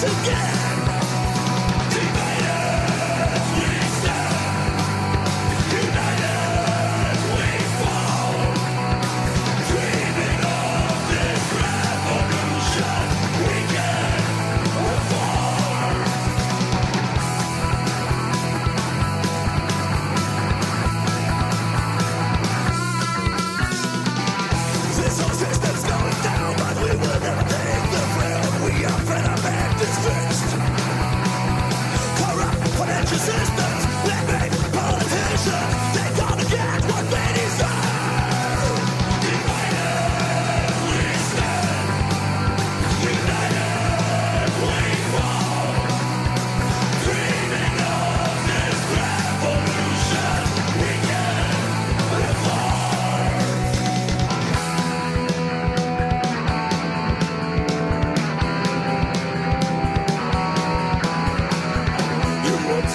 together.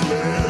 man.